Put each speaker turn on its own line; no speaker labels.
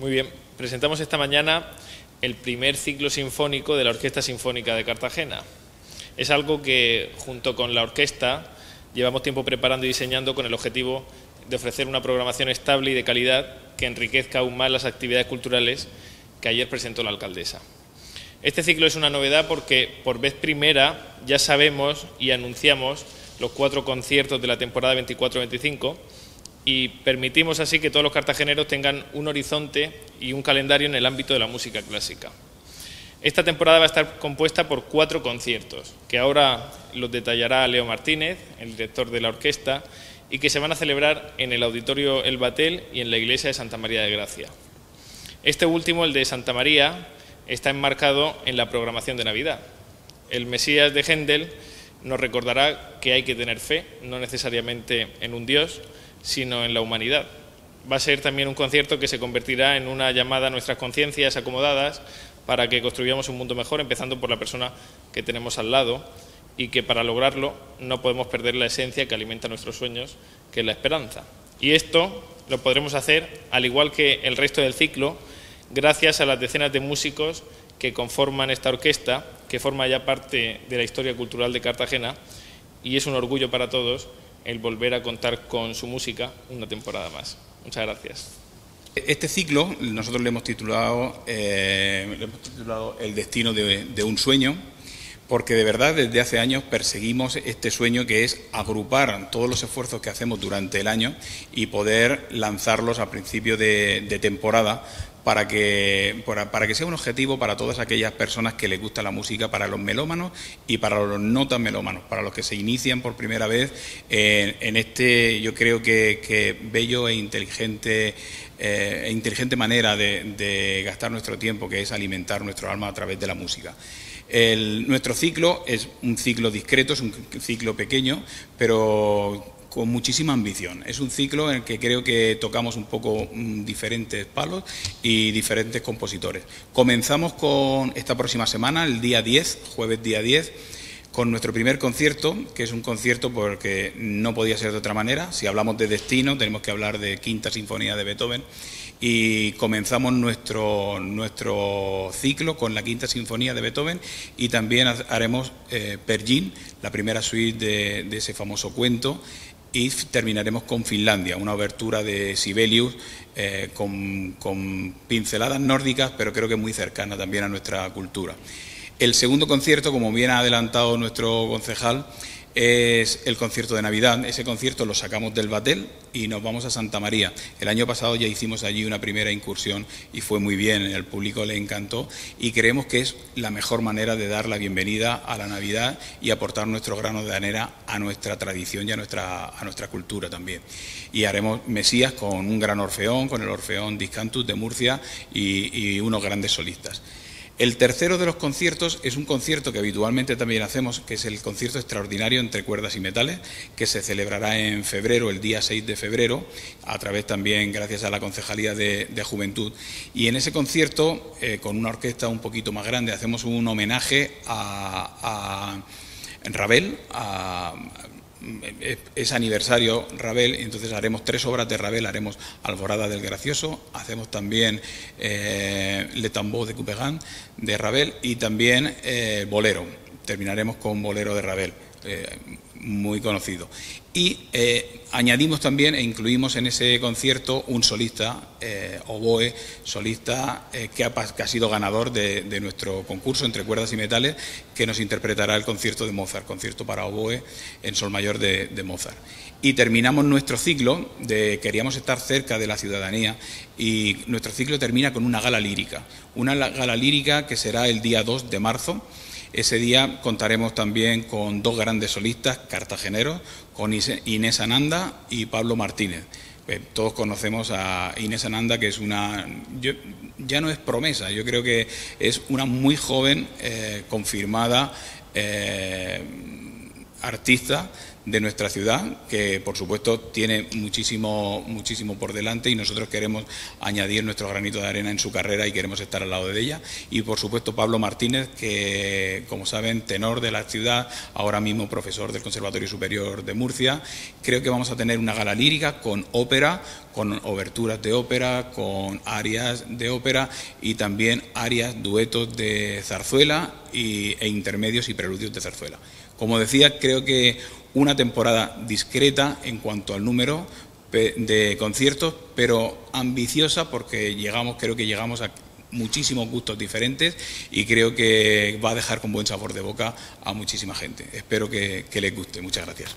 Muy bien, presentamos esta mañana el primer ciclo sinfónico de la Orquesta Sinfónica de Cartagena. Es algo que, junto con la orquesta, llevamos tiempo preparando y diseñando con el objetivo de ofrecer una programación estable y de calidad que enriquezca aún más las actividades culturales que ayer presentó la alcaldesa. Este ciclo es una novedad porque por vez primera ya sabemos y anunciamos los cuatro conciertos de la temporada 24-25 y permitimos así que todos los cartageneros tengan un horizonte y un calendario en el ámbito de la música clásica. Esta temporada va a estar compuesta por cuatro conciertos, que ahora los detallará Leo Martínez, el director de la orquesta, y que se van a celebrar en el Auditorio El Batel y en la Iglesia de Santa María de Gracia. Este último, el de Santa María, está enmarcado en la programación de Navidad. El Mesías de Händel nos recordará que hay que tener fe, no necesariamente en un Dios, sino en la humanidad. Va a ser también un concierto que se convertirá en una llamada a nuestras conciencias acomodadas para que construyamos un mundo mejor, empezando por la persona que tenemos al lado y que para lograrlo no podemos perder la esencia que alimenta nuestros sueños, que es la esperanza. Y esto lo podremos hacer, al igual que el resto del ciclo, gracias a las decenas de músicos que conforman esta orquesta, que forma ya parte de la historia cultural de Cartagena, y es un orgullo para todos el volver a contar con su música una temporada más. Muchas gracias.
Este ciclo nosotros le hemos titulado, eh, El destino de, un sueño, porque de verdad desde hace años perseguimos este sueño que es agrupar todos los esfuerzos que hacemos durante el año y poder lanzarlos a principio de temporada para que, para, que sea un objetivo para todas aquellas personas que les gusta la música, para los melómanos y para los no tan melómanos, para los que se inician por primera vez en, este, yo creo que, bello e inteligente, eh, e inteligente manera de, gastar nuestro tiempo, que es alimentar nuestro alma a través de la música. nuestro ciclo es un ciclo discreto, es un ciclo pequeño, pero con muchísima ambición. Es un ciclo en el que creo que tocamos un poco mm, diferentes palos y diferentes compositores. Comenzamos con esta próxima semana, el día 10, jueves día 10, con nuestro primer concierto, que es un concierto porque no podía ser de otra manera. Si hablamos de destino, tenemos que hablar de Quinta Sinfonía de Beethoven. Y comenzamos nuestro, nuestro ciclo con la Quinta Sinfonía de Beethoven y también haremos eh, Pergin, la primera suite de, de ese famoso cuento y terminaremos con Finlandia, una obertura de Sibelius eh, con, pinceladas nórdicas, pero creo que muy cercana también a nuestra cultura. El segundo concierto, como bien ha adelantado nuestro concejal, es el concierto de Navidad. Ese concierto lo sacamos del Batel y nos vamos a Santa María. El año pasado ya hicimos allí una primera incursión y fue muy bien, el público le encantó y creemos que es la mejor manera de dar la bienvenida a la Navidad y aportar nuestro grano de arena a nuestra tradición y a nuestra, a nuestra cultura también. Y haremos Mesías con un gran orfeón, con el Orfeón Discantus de Murcia y unos grandes solistas. El tercero de los conciertos es un concierto que habitualmente también hacemos, que es el concierto extraordinario entre cuerdas y metales, que se celebrará en febrero, el día 6 de febrero, a través también, gracias a la Concejalía de, Juventud. Y en ese concierto, eh, con una orquesta un poquito más grande, hacemos un homenaje a, a Ravel, a, es aniversario Ravel, entonces haremos tres obras de Ravel, haremos Alborada del Gracioso, hacemos también eh, Le Tambo de Couperin de Ravel y también eh, Bolero. Terminaremos con Bolero de Ravel. Eh, muy conocido. Y eh, añadimos también e incluimos en ese concierto un solista, eh, oboe, solista que ha, sido ganador de, nuestro concurso entre cuerdas y metales, que nos interpretará el concierto de Mozart, concierto para oboe en sol mayor de, de Mozart. Y terminamos nuestro ciclo, de, queríamos estar cerca de la ciudadanía, y nuestro ciclo termina con una gala lírica, una gala lírica que será el día 2 de marzo ese día contaremos también con dos grandes solistas cartageneros, con Inés Ananda y Pablo Martínez. Eh, todos conocemos a Inés Ananda, que es una, ya no es promesa, yo creo que es una muy joven, eh, confirmada eh, artista de nuestra ciudad, que por supuesto tiene muchísimo, muchísimo por delante y nosotros queremos añadir nuestro granito de arena en su carrera y queremos estar al lado de ella. Y por supuesto Pablo Martínez, que como saben, tenor de la ciudad, ahora mismo profesor del Conservatorio Superior de Murcia. Creo que vamos a tener una gala lírica con ópera, con oberturas de ópera, con arias de ópera y también arias, duetos de zarzuela e intermedios y preludios de zarzuela. Como decía, creo que una temporada discreta en cuanto al número de conciertos, pero ambiciosa porque llegamos, creo que llegamos a muchísimos gustos diferentes y creo que va a dejar con buen sabor de boca a muchísima gente. Espero que, que les guste. Muchas gracias.